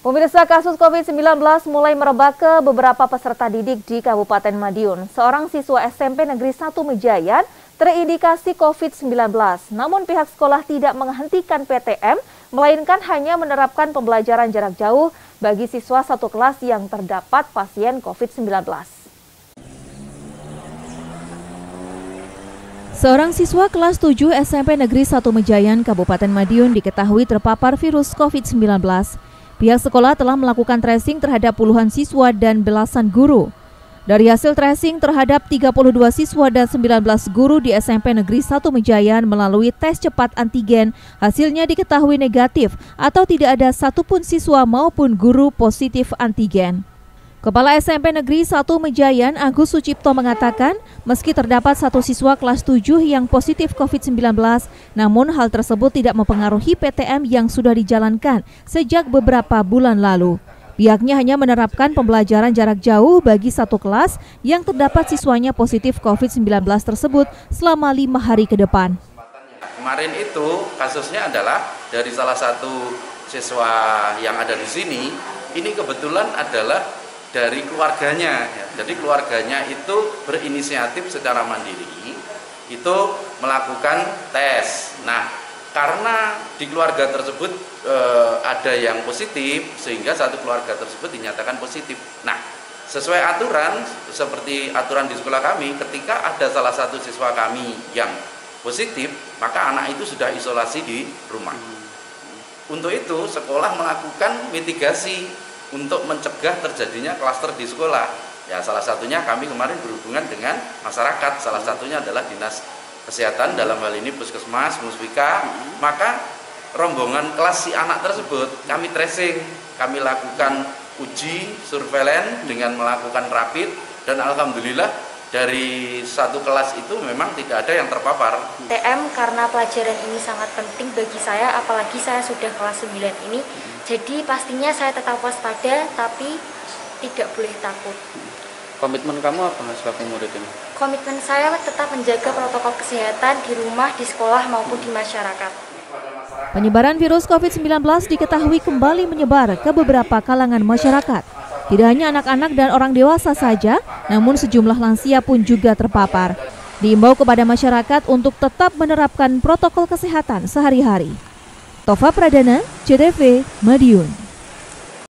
Pemirsa kasus COVID-19 mulai merebak ke beberapa peserta didik di Kabupaten Madiun. Seorang siswa SMP Negeri 1 Mejayan terindikasi COVID-19. Namun pihak sekolah tidak menghentikan PTM, melainkan hanya menerapkan pembelajaran jarak jauh bagi siswa satu kelas yang terdapat pasien COVID-19. Seorang siswa kelas 7 SMP Negeri 1 Mejayan, Kabupaten Madiun diketahui terpapar virus COVID-19. Pihak sekolah telah melakukan tracing terhadap puluhan siswa dan belasan guru. Dari hasil tracing terhadap 32 siswa dan 19 guru di SMP Negeri 1 Mejayan melalui tes cepat antigen, hasilnya diketahui negatif atau tidak ada satupun siswa maupun guru positif antigen. Kepala SMP Negeri 1 Mejayan Agus Sucipto mengatakan, meski terdapat satu siswa kelas 7 yang positif COVID-19, namun hal tersebut tidak mempengaruhi PTM yang sudah dijalankan sejak beberapa bulan lalu. Pihaknya hanya menerapkan pembelajaran jarak jauh bagi satu kelas yang terdapat siswanya positif COVID-19 tersebut selama lima hari ke depan. Kemarin itu kasusnya adalah dari salah satu siswa yang ada di sini, ini kebetulan adalah dari keluarganya. Ya. Jadi keluarganya itu berinisiatif secara mandiri itu melakukan tes. Nah, karena di keluarga tersebut e, ada yang positif sehingga satu keluarga tersebut dinyatakan positif. Nah, sesuai aturan seperti aturan di sekolah kami, ketika ada salah satu siswa kami yang positif, maka anak itu sudah isolasi di rumah. Untuk itu, sekolah melakukan mitigasi untuk mencegah terjadinya klaster di sekolah. Ya, salah satunya kami kemarin berhubungan dengan masyarakat. Salah satunya adalah dinas kesehatan dalam hal ini puskesmas, muswika. Maka rombongan kelas si anak tersebut kami tracing, kami lakukan uji surveilan dengan melakukan rapid dan alhamdulillah dari satu kelas itu memang tidak ada yang terpapar. TM karena pelajaran ini sangat penting bagi saya, apalagi saya sudah kelas 9 ini. Jadi pastinya saya tetap waspada, tapi tidak boleh takut. Komitmen kamu apa sebagai murid ini? Komitmen saya tetap menjaga protokol kesehatan di rumah, di sekolah maupun di masyarakat. Penyebaran virus COVID-19 diketahui kembali menyebar ke beberapa kalangan masyarakat. Tidak hanya anak-anak dan orang dewasa saja, namun sejumlah lansia pun juga terpapar. Diimbau kepada masyarakat untuk tetap menerapkan protokol kesehatan sehari-hari. Tova Pradana, CTV, Madiun.